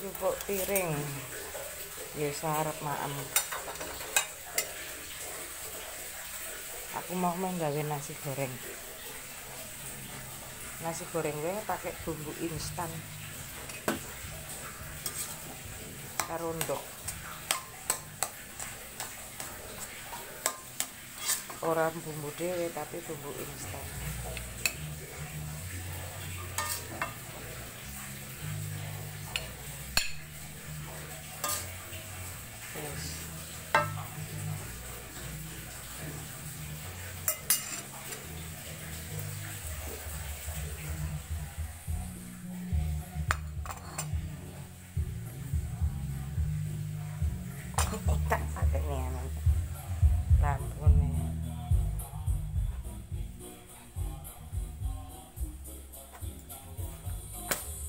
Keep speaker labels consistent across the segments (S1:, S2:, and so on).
S1: jupuk piring. Ya sarep maem aku mau main gawe nasi goreng. Nasi goreng gue pakai bumbu instan. Karo ndok. Orang bumbu dewe tapi bumbu instan yes. tak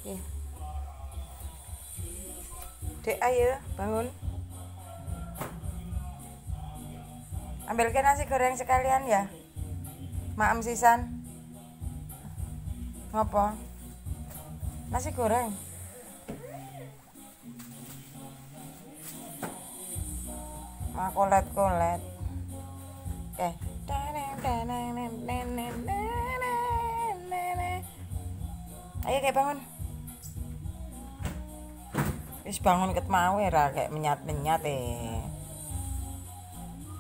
S1: ya dek ayo bangun ambilkan nasi goreng sekalian ya. Maam sisan. Ngopo? Nasi goreng. Makolet kolet eh ayo kayak bangun. Wis bangun ket mau ra kayak menyat-menyat eh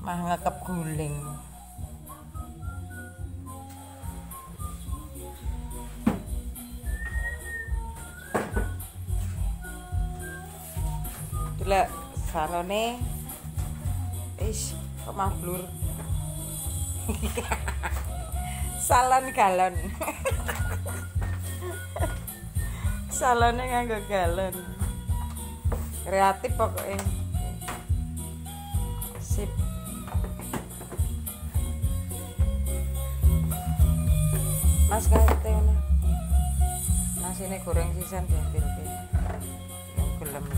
S1: mah ngekep guling Delok salone Ish, kok mah blur. Salon galon. Salonnya nganggo galon. Kreatif pokoknya. Sip. Mas kate ngono. Nasine goreng sisan diambil. Yang gelem.